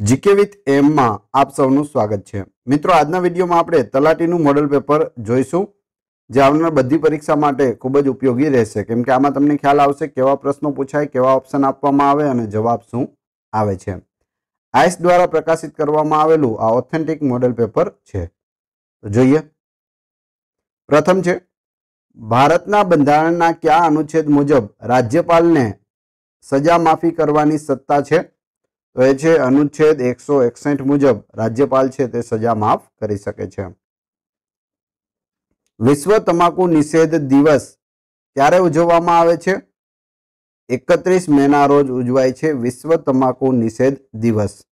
GK with એમમાં આપ સૌનું સ્વાગત છે. મિત્રો, આજના વિડીયોમાં આપણે તલાટીનું મોડલ પેપર જોઈશું, જે આવનાર બધી પરીક્ષા માટે ખૂબ જ ઉપયોગી રહેશે. કેમ કે આમાં તમને ખ્યાલ આવશે કેવા પ્રશ્નો પૂછાય, કેવા ઓપ્શન આપવામાં આવે અને જવાબ શું આવે છે. આઈસ દ્વારા પ્રકાશિત કરવામાં આવેલું આ ઓથેન્ટિક મોડલ પેપર છે. તો જોઈએ. પ્રથમ છે, ભારતના બંધારણના કયા અનુચ્છેદ મુજબ રાજ્યપાલને સજા માફી કરવાની સત્તા છે? તો એ છે, અનુચ્છેદ એકસો એકસઠ મુજબ રાજ્યપાલ છે તે સજા માફ કરી શકે છે. વિશ્વ તમાકુ નિષેધ દિવસ ક્યારે ઉજવવામાં આવે છે? એકત્રીસ મેના રોજ ઉજવાય છે વિશ્વ તમાકુ નિષેધ દિવસ.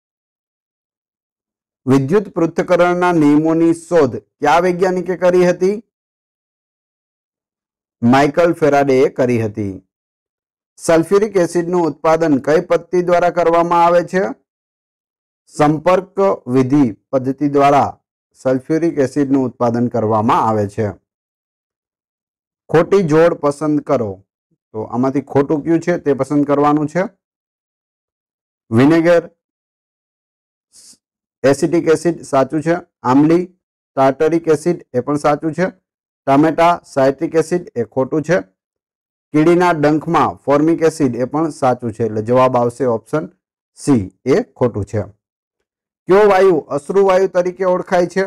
વિદ્યુત પૃથ્થકરણના નિયમોની શોધ કયા વૈજ્ઞાનિકે કરી હતી? માઇકલ ફેરાડેએ કરી હતી. સલ્ફ્યુરિક એસિડનું ઉત્પાદન કઈ પદ્ધતિ દ્વારા કરવામાં આવે છે? સંપર્ક વિધિ પદ્ધતિ દ્વારા સલ્ફ્યુરિક એસિડનું ઉત્પાદન કરવામાં આવે છે. ખોટી જોડ પસંદ કરો. તો આમાંથી ખોટું કયું છે? તે પસંદ કરવાનું છે. વિનેગર એસિટિક એસિડ સાચું છે. આમલી ટાર્ટરિક એસિડ એ પણ સાચું છે. ટામેટા સાઇટ્રિક એસિડ એ ખોટું છે. કીડીના ડંખમાં ફોર્મિક એસિડ એ પણ સાચું છે. એટલે જવાબ આવશે ઓપ્શન સી, એ ખોટું છે. કયો વાયુ અશ્રુ વાયુ તરીકે ઓળખાય છે?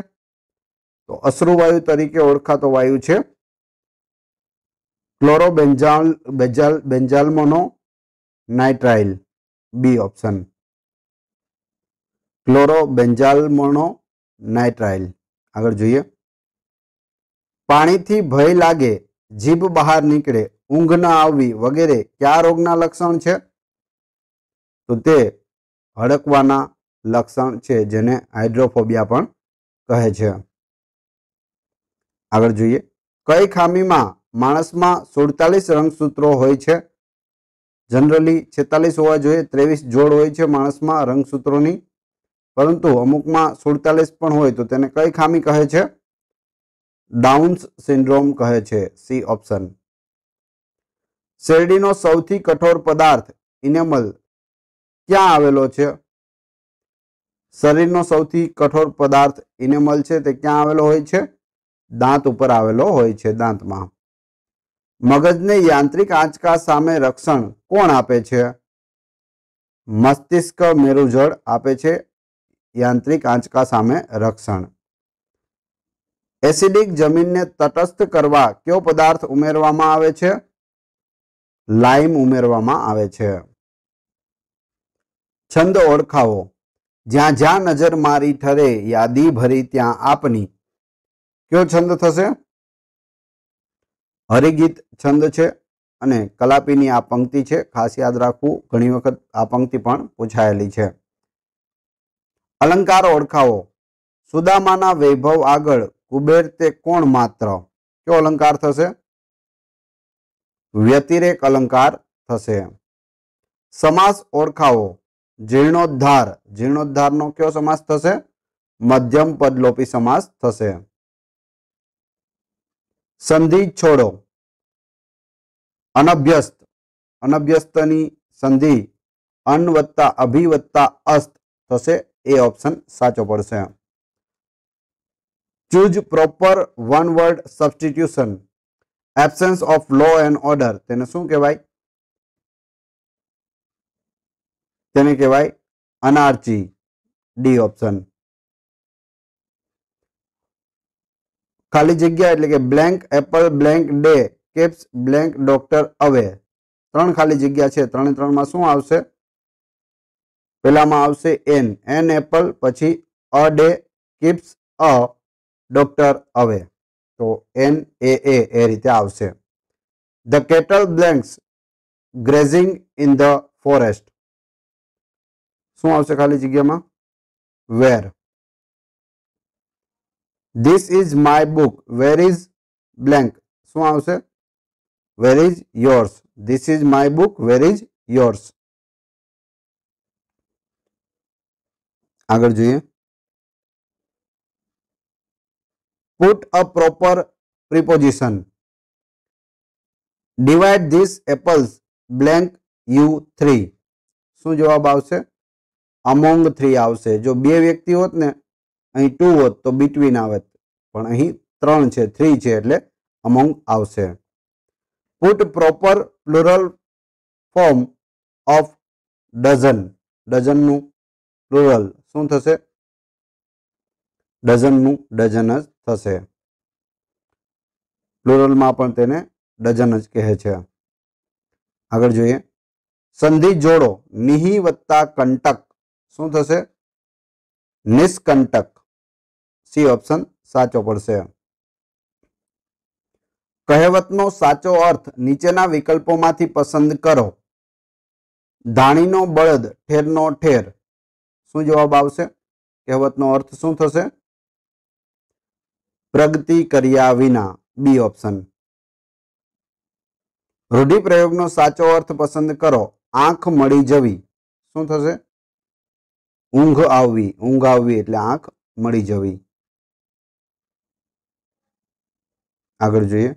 તો અશ્રુ વાયુ તરીકે ઓળખાતો વાયુ છે chlorobenzal benzal benzalmono nitrile. B option. Chlorobenzalmono nitrile. આગળ જોઈએ. પાણીથી ભય લાગે, જીભ બહાર નીકળે ઊંઘ ના આવવી વગેરે કયા રોગના લક્ષણ છે? તો તે હડકવાના લક્ષણ છે જેને હાઇડ્રોફોબિયા પણ કહે છે. આગળ જોઈએ. કઈ ખામીમાં માણસમાં સુડતાલીસ રંગસૂત્રો હોય છે? જનરલી છેતાલીસ હોવા જોઈએ, ત્રેવીસ જોડ હોય છે માણસમાં રંગસૂત્રોની. પરંતુ અમુકમાં સુડતાલીસ પણ હોય તો તેને કઈ ખામી કહે છે? ડાઉન્સ સિન્ડ્રોમ કહે છે, સી ઓપ્શન. શેરડીનો સૌથી કઠોર પદાર્થ ઇનેમલ ક્યાં આવેલો છે? શરીરનો સૌથી કઠોર પદાર્થ ઇનેમલ છે તે ક્યાં આવેલો હોય છે? દાંત ઉપર આવેલો હોય છે દાંતમાં. મગજને યાંત્રિક આંચકા સામે રક્ષણ કોણ આપે છે? મસ્તિષ્ક મેરુજળ આપે છે યાંત્રિક આંચકા સામે રક્ષણ. એસિડિક જમીનને તટસ્થ કરવા કયો પદાર્થ ઉમેરવામાં આવે છે? લાઈમ ઉમેરવામાં આવે છે. છંદ ઓળખાવો. જ્યાં જ્યાં નજર મારી ઠરે, યાદી ભરી ત્યાં આપની. કયો છંદ થશે? હરિગીત છંદ છે અને કલાપીની આ પંક્તિ છે. ખાસ યાદ રાખવું, ઘણી વખત આ પંક્તિ પણ પૂછાયેલી છે. અલંકાર ઓળખાવો. સુદામાના વૈભવ આગળ કુબેર તે કોણ માત્ર? કયો અલંકાર થશે? વ્યતિરેક અલંકાર થશે સમાસ ઓળખાવો જીર્ણોદ્ધાર જીર્ણોદ્ધારનો કયો સમાસ થશે મધ્યમ પદલોપી સમાસ થશે સંધિ છોડો અનભ્યસ્ત અનભ્યસ્તની સંધિ અન વત્તા અભિ વત્તા અસ્ત થશે એ ઓપ્શન સાચો પડશે choose proper one word substitution absence of law and order તેને શું કહેવાય? તેને કહેવાય અનાર્ચી. ડી ઓપ્શન ખાલી જગ્યા એટલે કે blank apple blank day keeps blank doctor away ત્રણ ખાલી જગ્યા છે. ત્રણે ત્રણમાં શું આવશે? પેલામાં આવશે એન એન એપલ પછી a day keeps a doctor away તો એન એ એ એ રીતે આવશે. The cattle blanks grazing in the forest શું આવશે ખાલી જગ્યામાં? Where this is my book where is blank શું આવશે? Where is yours this is my book where is yours આગળ જોઈએ. Put a proper preposition. Divide these apples, blank you 3 શું જવાબ આવશે? અમોંગ થ્રી આવશે. જો બે વ્યક્તિ હોત ને, અહીં ટુ હોત તો બિટવીન આવત પણ અહીં ત્રણ છે થ્રી છે એટલે અમોંગ આવશે. Put proper plural form of dozen ડઝનનું plural શું થશે? ડઝનનું ડઝન જ થશે. પ્લુરલમાં પણ તેને ડઝન જ કહે છે. આગળ જોઈએ. સંધિ જોડો, નિહિ વત્તા કંટક. શું થશે? નિષ્કંટક. સી ઓપ્શન સાચો પડશે. કહેવતનો સાચો અર્થ નીચેના વિકલ્પોમાંથી પસંદ કરો. ધાણીનો બળદ ઠેરનો ઠેર. શું જવાબ આવશે? કહેવતનો અર્થ શું થશે? પ્રગતિ કર્યા વિના બી ઓપ્શન. રૂઢિપ્રયોગનો સાચો અર્થ પસંદ કરો. આંખ મળી જવી. શું થશે? ઊંઘ આવવી. ઊંઘ આવવી એટલે આંખ મળી જવી. આગળ જોઈએ.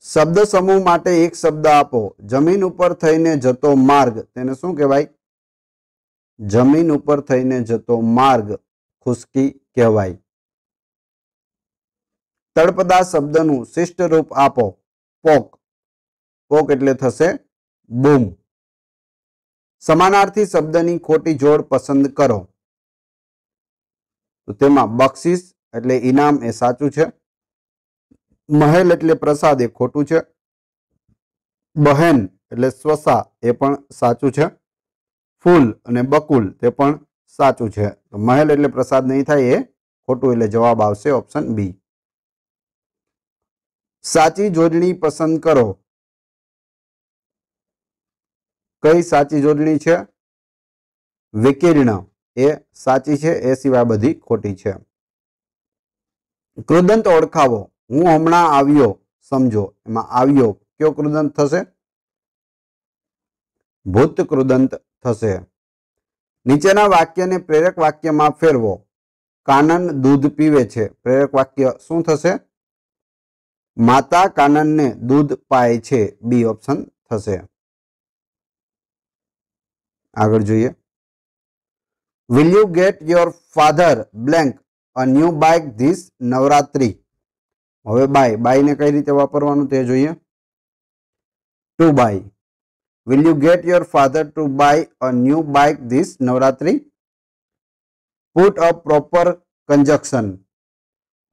શબ્દ સમૂહ માટે એક શબ્દ આપો. જમીન ઉપર થઈને જતો માર્ગ. તેને શું કહેવાય? જમીન ઉપર થઈને જતો માર્ગ ખુશકી કહેવાય. તળપદા શબ્દનું શિષ્ટ રૂપ આપો. પોક. પોક એટલે થશે બૂમ. સમાનાર્થી શબ્દની ખોટી જોડ પસંદ કરો. તો તેમાં બક્ષિસ એટલે ઇનામ એ સાચું છે. મહેલ એટલે પ્રસાદ એ ખોટું છે. બહેન એટલે સ્વસા એ પણ સાચું છે. ફૂલ અને બકુલ તે પણ સાચું છે. તો મહેલ એટલે પ્રસાદ નહીં થાય એ ખોટું એટલે જવાબ આવશે ઓપ્શન બી. સાચી જોડણી પસંદ કરો. કઈ સાચી જોડણી છે? વિકીર્ણ. એ સાચી છે, એ સિવાય બધી ખોટી છે. કૃદંત ઓળખાવો. હું હમણાં આવ્યો, સમજો. એમાં આવ્યો. કયો કૃદંત થશે? ભૂત કૃદંત થશે. નીચેના વાક્યને પ્રેરક વાક્યમાં ફેરવો. કાનન દૂધ પીવે છે. પ્રેરક વાક્ય શું થશે? માતા કાનનને દૂધ પાય છે. બી ઓપ્શન થશે. આગળ જોઈએ. Will you get your father blank a new bike this Navratri. હવે બાય. બાયને કઈ રીતે વાપરવાનું તે જોઈએ. To buy will you get your father to buy a new bike this Navratri? Put a proper conjunction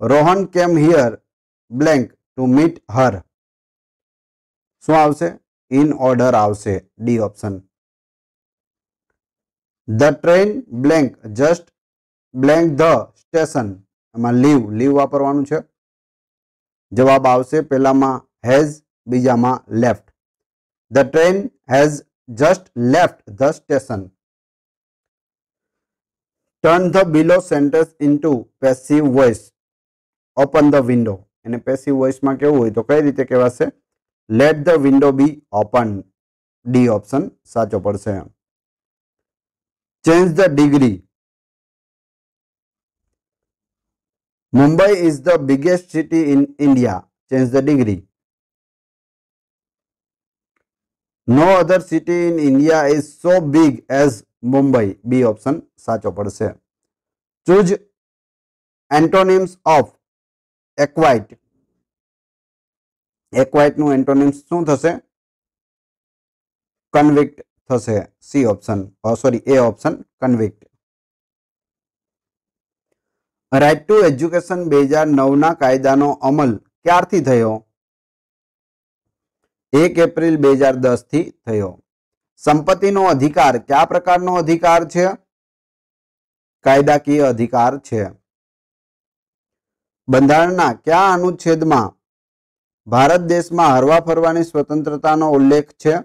Rohan came here blank to meet her શું આવશે? In order આવશે. D option the train blank just blank the station એમાં leave leave વાપરવાનું છે. જવાબ આવશે પહેલામાં has બીજામાં left the train has just left the station turn the below sentence to passive voice open the window એને passive વોઇસમાં કેવું હોય તો કઈ રીતે કહેવાશે let the window be open D option સાચો પડશે change the degree Mumbai is the biggest city in India. Change the degree. No other city in India is so big as Mumbai. B option સાચો પડશે choose antonyms of acquit એક્વાઇટનું antonym શું થશે? Convict થશે. C option sorry A option convict right to education બે હજાર નવના કાયદાનો અમલ ક્યારથી થયો? એક એપ્રિલ બે હજાર દસથી થયો. સંપત્તિનો અધિકાર કયા પ્રકારનો અધિકાર છે? કાયદાકીય અધિકાર છે. બંધારણના કયા અનુચ્છેદમાં ભારત દેશમાં હરવા ફરવાની સ્વતંત્રતાનો ઉલ્લેખ છે?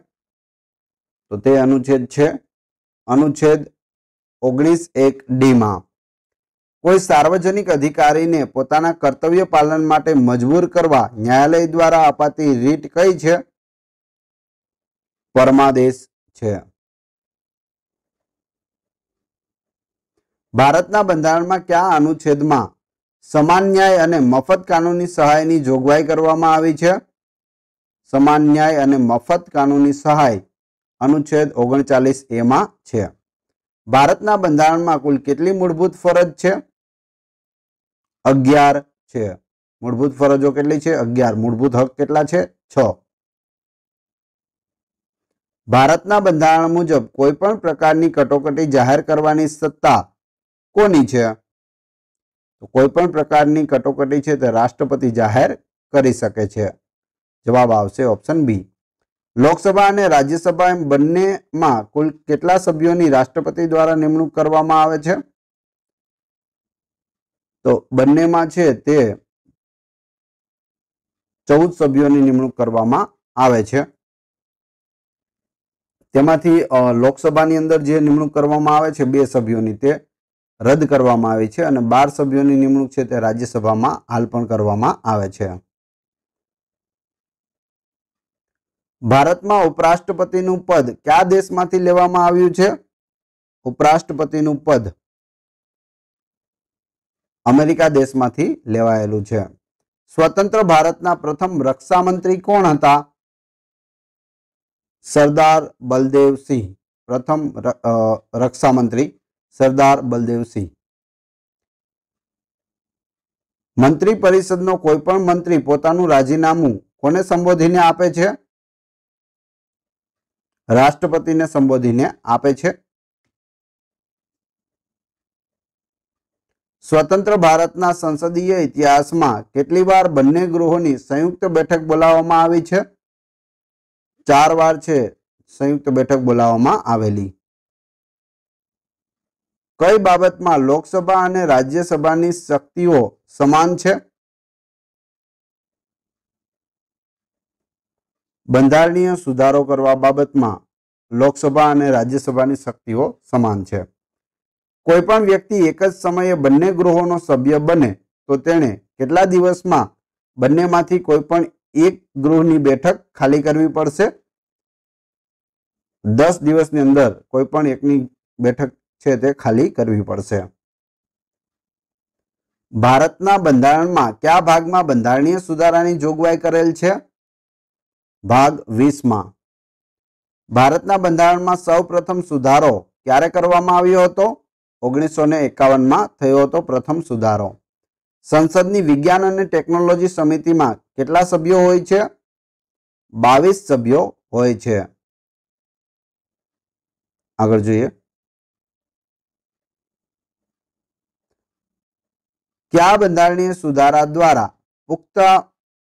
તો તે અનુચ્છેદ છે. અનુચ્છેદ ઓગણીસ એક ડીમાં કોઈ સાર્વજનિક અધિકારીને પોતાના કર્તવ્ય પાલન માટે મજબૂર કરવા ન્યાયાલય દ્વારા અપાતી રીટ કઈ છે? પરમાદેશ છે. ભારતના બંધારણમાં કયા અનુચ્છેદમાં સમાન ન્યાય અને મફત કાનૂની સહાયની જોગવાઈ કરવામાં આવી છે. સમાન ન્યાય અને મફત કાનૂની સહાય અનુચ્છેદ ઓગણચાલીસ એમાં છે. ભારતના બંધારણમાં કુલ કેટલી મૂળભૂત ફરજ છે? અગિયાર છે. મૂળભૂત ફરજો કેટલી છે? અગિયાર. મૂળભૂત હક કેટલા છે? છ. ભારતના બંધારણ મુજબ કોઈ પણ પ્રકારની કટોકટી જાહેર કરવાની સત્તા કોની છે? કોઈ પણ પ્રકારની કટોકટી છે તે રાષ્ટ્રપતિ જાહેર કરી શકે છે. જવાબ આવશે ઓપ્શન બી. લોકસભા અને રાજ્યસભા એમ બંનેમાં કુલ કેટલા સભ્યોની રાષ્ટ્રપતિ દ્વારા નિમણૂક કરવામાં આવે છે? તો બંનેમાં છે તે ચૌદ સભ્યોની નિમણૂક કરવામાં આવે છે. તેમાંથી લોકસભાની અંદર જે નિમણૂક કરવામાં આવે છે બે સભ્યોની તે રદ કરવામાં આવી છે અને બાર સભ્યોની નિમણૂક છે તે રાજ્યસભામાં હાલ પણ કરવામાં આવે છે. ભારતમાં ઉપરાષ્ટ્રપતિનું પદ કયા દેશમાંથી લેવામાં આવ્યું છે? ઉપરાષ્ટ્રપતિનું પદ અમેરિકા દેશમાંથી લેવાયેલું છે. સ્વતંત્ર ભારતના પ્રથમ રક્ષા મંત્રી કોણ હતા? સરદાર બલદેવસિંહ પ્રથમ રક્ષા મંત્રી સરદાર બલદેવસિંહ મંત્રી પરિષદનો કોઈ પણ મંત્રી પોતાનું રાજીનામું કોને સંબોધીને આપે છે? રાષ્ટ્રપતિને સંબોધીને આપે છે? સ્વતંત્ર ભારતના સંસદીય ઇતિહાસમાં કેટલી વાર બંને ગૃહોની સંયુક્ત બેઠક બોલાવવામાં આવી છે? ચાર વાર છે સંયુક્ત બેઠક બોલાવવામાં આવેલી. કઈ બાબતમાં લોકસભા અને રાજ્યસભાની શક્તિઓ સમાન છે? બંધારણીય સુધારો કરવા બાબતમાં લોકસભા અને રાજ્યસભાની શક્તિઓ સમાન છે. કોઈ પણ વ્યક્તિ એક જ સમયે બંને ગૃહોનો સભ્ય બને તો તેણે કેટલા દિવસમાં બંનેમાંથી કોઈ પણ એક ગૃહની બેઠક ખાલી કરવી પડશે? દસ દિવસની અંદર કોઈ પણ એકની બેઠક છે તે ખાલી કરવી પડશે. ભારતના બંધારણમાં કયા ભાગમાં બંધારણીય સુધારાની જોગવાઈ કરેલ છે? ભાગ વીસમાં. ભારતના બંધારણમાં સૌ પ્રથમ સુધારો ક્યારે કરવામાં આવ્યો હતો? ઓગણીસો ને એકાવનમાં થયો હતો પ્રથમ સુધારો. સંસદની વિજ્ઞાન અને ટેકનોલોજી સમિતિમાં કેટલા સભ્યો હોય છે? બાવીસ સભ્યો હોય છે. આગળ જોઈએ. કયા બંધારણીય સુધારા દ્વારા પુખ્ત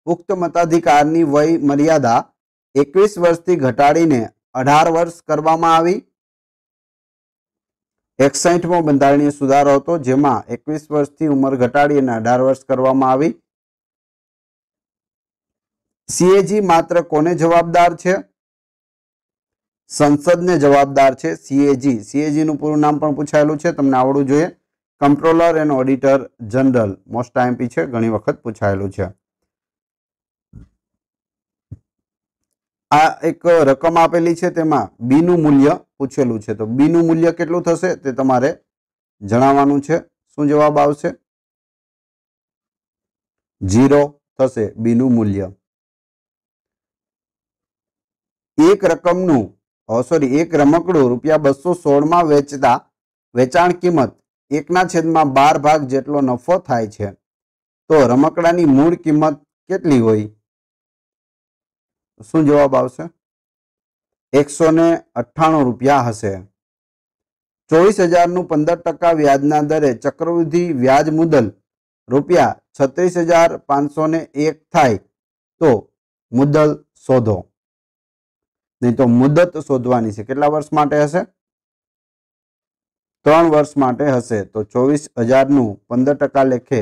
પુખ્ત મતાધિકારની વય મર્યાદા એકવીસ વર્ષથી ઘટાડીને અઢાર વર્ષ કરવામાં આવી? એકસઠમો બંધારણીય સુધારો હતો, જેમાં એકવીસ વર્ષથી ઉંમર ઘટાડી અને અઢાર વર્ષ કરવામાં આવી. સીએજી માત્ર કોને જવાબદાર છે? સંસદને જવાબદાર છે સીએજી સીએજી નું પૂરું નામ પણ પૂછાયેલું છે, તમને આવડવું જોઈએ. Controller and auditor general most IMP છે, ઘણી વખત પૂછાયેલું છે. આ એક રકમ આપેલી છે તેમાં બીનું મૂલ્ય પૂછેલું છે. તો બીનું મૂલ્ય કેટલું થશે તે તમારે જણાવવાનું છે. શું જવાબ આવશે? જીરો થશે બીનું મૂલ્ય. એક રકમનું સોરી એક રમકડું રૂપિયા બસો સોળમાં વેચતા વેચાણ કિંમત એકના છેદમાં બાર ભાગ જેટલો નફો થાય છે, તો રમકડાની મૂળ કિંમત કેટલી હોય? શું જવાબ આવશે? એકસો ને અઠ્ઠાણું રૂપિયા હશે. ચોવીસ હજારનું પંદર ટકા વ્યાજના દરે ચક્રવૃદ્ધિ વ્યાજ મુદલ રૂપિયા છત્રીસ હજાર પાંચસો ને એક થાય, તો મુદલ શોધો. નહીં તો મુદત શોધવાની છે. કેટલા વર્ષ માટે હશે? ત્રણ વર્ષ માટે હશે. તો ચોવીસ હજારનું પંદર ટકા લેખે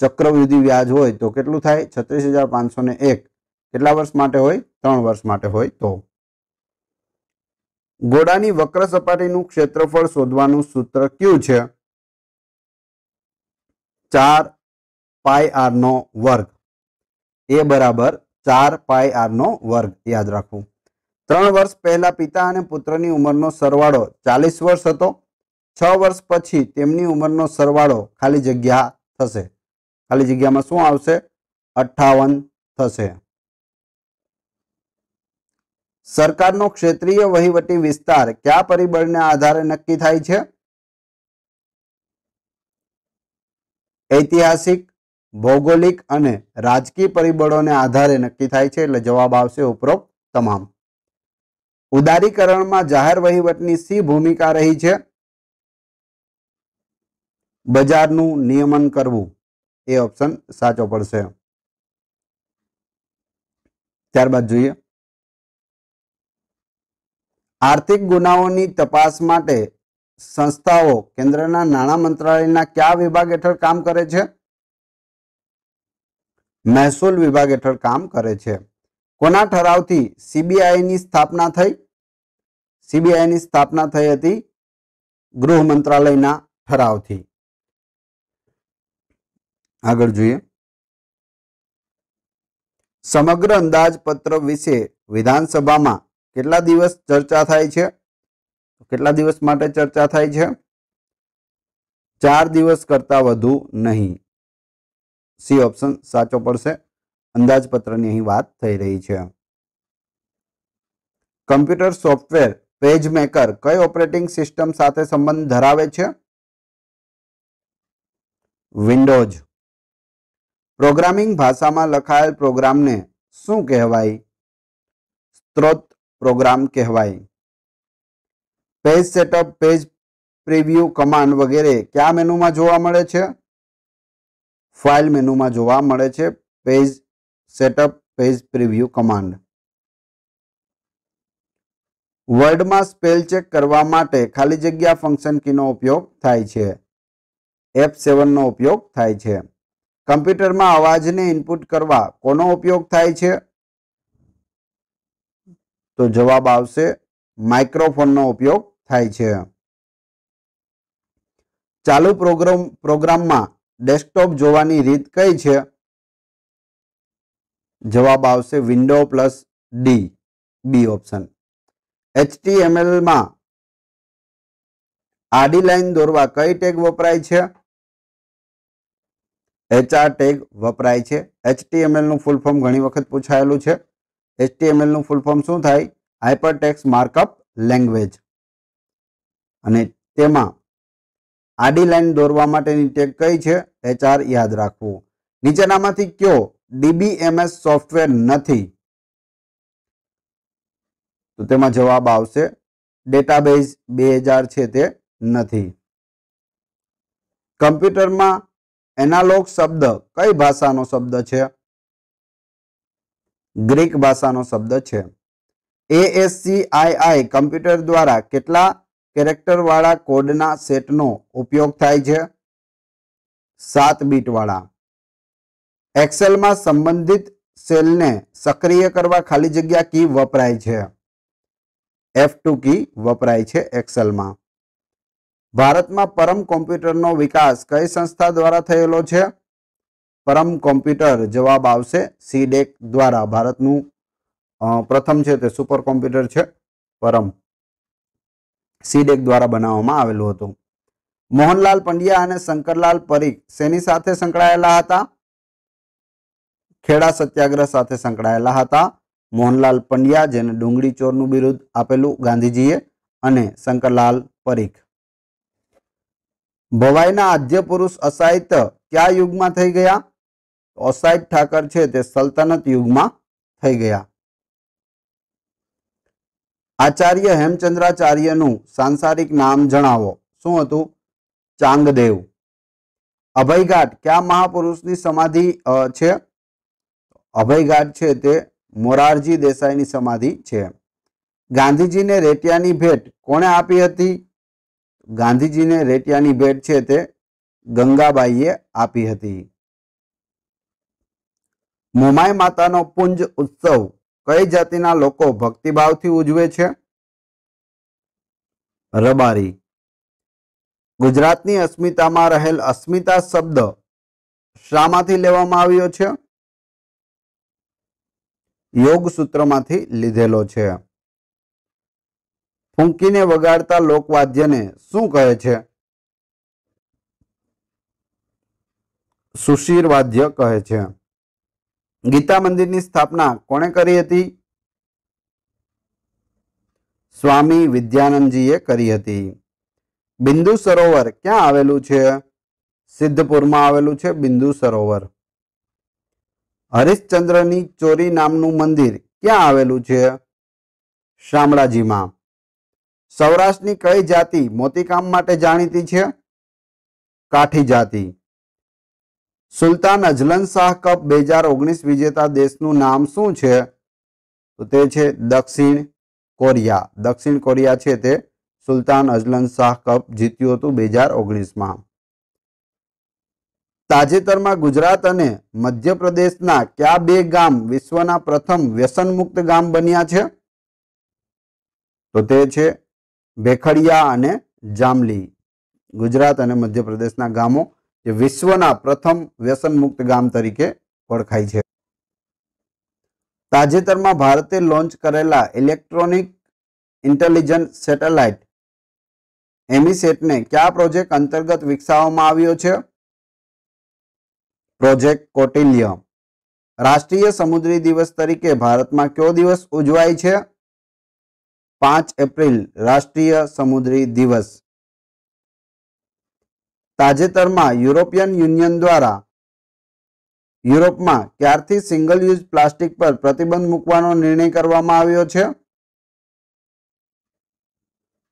ચક્રવૃદ્ધિ વ્યાજ હોય તો કેટલું થાય? છત્રીસ હજાર પાંચસો ને એક. કેટલા વર્ષ માટે હોય? ત્રણ વર્ષ માટે હોય તો. ગોળાની વક્ર સપાટીનું ક્ષેત્રફળ શોધવાનું સૂત્ર કયું છે? ચાર પાય આર નો વર્ગ. એ બરાબર ચાર પાય આર નો વર્ગ. યાદ રાખવું ત્રણ વર્ષ પહેલા પિતા અને પુત્રની ઉંમરનો સરવાળો ચાલીસ વર્ષ હતો. છ વર્ષ પછી તેમની ઉંમરનો સરવાળો ખાલી જગ્યા થશે. ખાલી જગ્યામાં શું આવશે? અઠ્ઠાવન થશે. સરકારનો ક્ષેત્રીય વહીવટી વિસ્તાર કયા પરિબળને આધારે નક્કી થાય છે? ઐતિહાસિક, ભૌગોલિક અને રાજકીય પરિબળોને આધારે નક્કી થાય છે એટલે જવાબ આવશે ઉપરોક્ત તમામ. ઉદારીકરણમાં જાહેર વહીવટની સી ભૂમિકા રહી છે? બજારનું નિયમન કરવું એ ઓપ્શન સાચો પડશે. ત્યારબાદ જોઈએ. આર્થિક ગુનાઓની તપાસ માટે સંસ્થાઓ કેન્દ્રના નાણાં મંત્રાલયના કયા વિભાગ હેઠળ કામ કરે છે? મહેસૂલ વિભાગ હેઠળ કામ કરે છે. કોના ઠરાવથી સીબીઆઈની સ્થાપના થઈ? સીબીઆઈની સ્થાપના થઈ હતી ગૃહ મંત્રાલયના ઠરાવથી. આગળ જોઈએ. સમગ્ર અંદાજપત્ર વિશે વિધાનસભામાં કેટલા દિવસ ચર્ચા થાય છે? કેટલા દિવસ માટે ચર્ચા થાય છે? ચાર દિવસ કરતા વધુ નહીં. સી ઓપ્શન સાચો પડશે. અંદાજપત્રની અહીં વાત થઈ રહી છે. કમ્પ્યુટર સોફ્ટવેર પેજ મેકર કઈ ઓપરેટિંગ સિસ્ટમ સાથે સંબંધ ધરાવે છે? વિન્ડોઝ. પ્રોગ્રામિંગ ભાષામાં લખાયેલ પ્રોગ્રામને શું કહેવાય? સ્ત્રોત પ્રોગ્રામ કહેવાય. Page setup, page preview, command વગેરે કયા મેનુમાં જોવા મળે છે? ફાઇલ મેનુમાં જોવા મળે છે. Page setup page preview command વર્ડમાં spell check કરવા માટે ખાલી જગ્યા ફંક્શન કીનો ઉપયોગ થાય છે. એફ સેવનનો ઉપયોગ થાય છે. કમ્પ્યુટરમાં અવાજને ઇનપુટ કરવા કોનો ઉપયોગ થાય છે? તો જવાબ આવશે માઇક્રોફોનનો ઉપયોગ થાય છે. ચાલુ પ્રોગ્રામ, પ્રોગ્રામમાં ડેસ્કટોપ જોવાની રીત કઈ છે? જવાબ આવશે window plus D B option એચટીએમએલમાં આડી લાઈન દોરવા કઈ ટેગ વપરાય છે? એચઆર ટેગ વપરાય છે. એચટીએમએલનું ફૂલ ફોર્મ ઘણી વખત પૂછાયેલું છે. એચટીએમએલનું ફૂલ ફોર્મ શું થાય? હાઇપરટેક્સ માર્કઅપ લેંગ્વેજ અને તેમાં આડી લાઈન દોરવા માટેની ટેગ કઈ છે? એચઆર યાદ રાખવું. નીચેનામાંથી કયો ડીબીએમએસ સોફ્ટવેર નથી? તો તેમાં જવાબ આવશે, ડેટાબેઝ બે હજાર છે તે નથી. કમ્પ્યુટરમાં એનાલોગ શબ્દ કઈ ભાષાનો શબ્દ છે? ગ્રીક ભાષાનો શબ્દ છે. એએસસીઆઈઆઈ કમ્પ્યુટર દ્વારા કેટલા કેરેક્ટરવાળા કોડના સેટનો ઉપયોગ થાય છે? સાત બીટ વાળા એક્સેલમાં સંબંધિત સેલને સક્રિય કરવા ખાલી જગ્યા કી વપરાય છે? એફ કી વપરાય છે એક્સેલમાં. ભારતમાં પરમ કોમ્પ્યુટરનો વિકાસ કઈ સંસ્થા દ્વારા થયેલો છે? પરમ કોમ્પ્યુટર જવાબ આવશે સીડેક દ્વારા. ભારતનું પ્રથમ છે તે સુપર કોમ્પ્યુટર છે, પરમ. સીડેક દ્વારા બનાવવામાં આવેલું હતું. મોહનલાલ પંડ્યા અને શંકરલાલ પરીખ શેની સાથે સંકળાયેલા હતા? ખેડા સત્યાગ્રહ સાથે સંકળાયેલા હતા. મોહનલાલ પંડ્યા, જેને ડુંગળી ચોરનું બિરુદ આપેલું ગાંધીજીએ, અને શંકરલાલ પરીખ. ભવાઈના આદ્ય પુરુષ અસાહિત કયા યુગમાં થઈ ગયા? અસાહિત ઠાકર છે તે સલ્તનત યુગમાં થઈ ગયા. આચાર્ય હેમચંદ્રાચાર્યનું સાંસારિક નામ જણાવો. શું હતું? ચાંગદેવ. અભયઘાટ કયા મહાપુરુષની સમાધિ છે? અભયઘાટ છે તે મોરારજી દેસાઈની સમાધિ છે. ગાંધીજીને રેટિયાની ભેટ કોણે આપી હતી? ગાંધીજીને રેટિયાની ભેટ છે તે ગંગાબાઈએ આપી હતી. મોમાઈ માતાનો પુંજ ઉત્સવ કઈ જાતિના લોકો ભક્તિભાવથી ઉજવે છે? રબારી. ગુજરાતની અસ્મિતામાં રહેલ અસ્મિતા શબ્દ શામાંથી લેવામાં આવ્યો છે? યોગ સૂત્રમાંથી લીધેલો છે. ફૂંકીને વગાડતા લોકવાદ્યને શું કહે છે? સુશીર વાદ્ય કહે છે. ગીતા મંદિરની સ્થાપના કોણે કરી હતી? સ્વામી વિદ્યાનંદજીએ કરી હતી. બિંદુ સરોવર ક્યાં આવેલું છે? સિદ્ધપુરમાં આવેલું છે બિંદુ સરોવર. હરિશ્ચંદ્રની ચોરી નામનું મંદિર ક્યાં આવેલું છે? શામળાજીમાં. સૌરાષ્ટ્રની કઈ જાતિ મોતીકામ માટે જાણીતી છે? કાઠી જાતિ. સુલતાન અજલન શાહ કપ બે હજાર ઓગણીસ વિજેતા દેશનું નામ શું છે? તો તે છે દક્ષિણ કોરિયા. દક્ષિણ કોરિયા છે તે સુલતાન અજલન શાહ કપ જીત્યું હતું બે હજાર ઓગણીસમાં. તાજેતરમાં ગુજરાત અને મધ્યપ્રદેશના કયા બે ગામ વિશ્વના પ્રથમ વ્યસનમુક્ત ગામ બન્યા છે? તો તે છે ભેખડિયા અને જામલી. ગુજરાત અને મધ્યપ્રદેશના ગામો જે વિશ્વના પ્રથમ વ્યસનમુક્ત ગામ તરીકે ઓળખાય છે. તાજેતરમાં ભારતે લોન્ચ કરેલા ઇલેક્ટ્રોનિક ઇન્ટેલિજન્ટ સેટેલાઇટ એમિસેટને કયા પ્રોજેક્ટ અંતર્ગત વિકસાવવામાં આવ્યો છે? પ્રોજેક્ટ કોટિલ્ય રાષ્ટ્રીય સમુદ્રી દિવસ તરીકે ભારતમાં કયો દિવસ ઉજવાય છે? પાંચ એપ્રિલ, રાષ્ટ્રીય સમુદ્રી દિવસ. તાજેતરમાં યુરોપિયન યુનિયન દ્વારા યુરોપમાં ક્યારથી સિંગલ યુઝ પ્લાસ્ટિક પર પ્રતિબંધ મૂકવાનો નિર્ણય કરવામાં આવ્યો છે?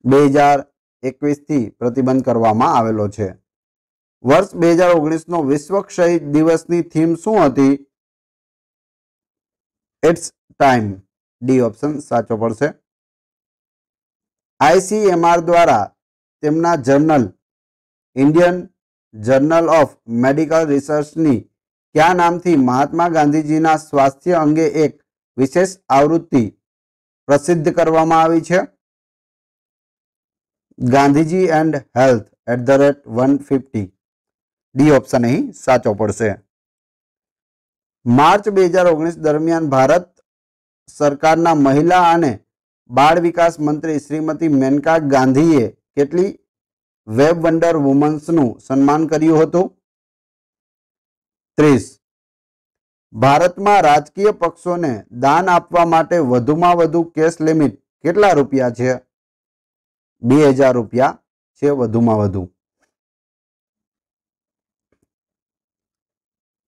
બે હજાર એકવીસથી પ્રતિબંધ કરવામાં આવેલો છે. વર્ષ બે હજાર ઓગણીસનો વિશ્વ ક્ષય દિવસની થીમ શું હતી? ઇટ્સ ટાઈમ ડી ઓપ્શન સાચો પડશે. આઈસીએમઆર દ્વારા તેમના journal Indian journal of medical રિસર્ચની કયા નામથી મહાત્મા ગાંધીજીના સ્વાસ્થ્ય અંગે એક વિશેષ આવૃત્તિ પ્રસિદ્ધ કરવામાં આવી છે? Gandhiji and health at the rate one fifty. D option અહીં સાચો પડશે. માર્ચ બે હજાર ઓગણીસ દરમિયાન ભારત સરકારના મહિલા અને બાળ વિકાસ મંત્રી શ્રીમતી મેનકા ગાંધીએ કેટલી વેબ વન્ડર વુમન્સનું સન્માન કર્યું હતું? ત્રીસ. ભારતમાં રાજકીય પક્ષોને દાન આપવા માટે વધુમાં વધુ કેશ લિમિટ કેટલા રૂપિયા છે? બે હજાર રૂપિયા છે વધુમાં વધુ.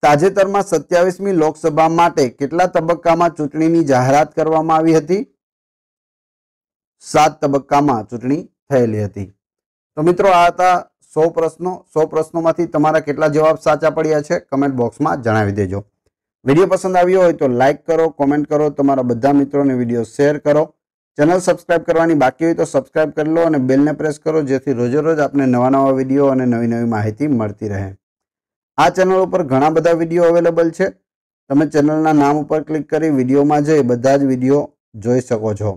તાજેતરમાં સત્યાવીસમી લોકસભા માટે કેટલા તબક્કામાં ચૂંટણીની જાહેરાત કરવામાં આવી હતી? સાત તબક્કામાં ચૂંટણી થયેલી હતી. તો મિત્રો, આ હતા સો પ્રશ્નો. સો પ્રશ્નોમાંથી તમારા કેટલા જવાબ સાચા પડ્યા છે? કમેન્ટ બોક્સમાં જણાવી દેજો. વીડિયો પસંદ આવ્યો હોય તો લાઇક કરો, કોમેન્ટ કરો, તમારા બધા મિત્રોને વીડિયો શેર કરો. ચેનલ સબસ્ક્રાઇબ કરવાની બાકી હોય તો સબસ્ક્રાઇબ કરી લો અને બેલને પ્રેસ કરો, જેથી રોજે રોજ આપને નવા નવા વીડિયો અને નવી નવી માહિતી મળતી રહે. આ ચેનલ ઉપર ઘણા બધા વીડિયો અવેલેબલ છે. તમે ચેનલના નામ ઉપર ક્લિક કરી વિડીયોમાં જઈ બધા જ વીડિયો જોઈ શકો છો.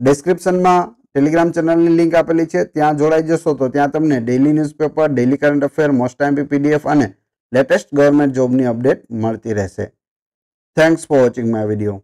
ડિસ્ક્રિપ્શનમાં ટેલિગ્રામ ચેનલની લિંક આપેલી છે. ત્યાં જોડાઈ જશો તો ત્યાં તમને daily newspaper daily current affair most time PDF અને લેટેસ્ટ ગવર્મેન્ટ જોબની અપડેટ મળતી રહેશે. Thanks for watching my video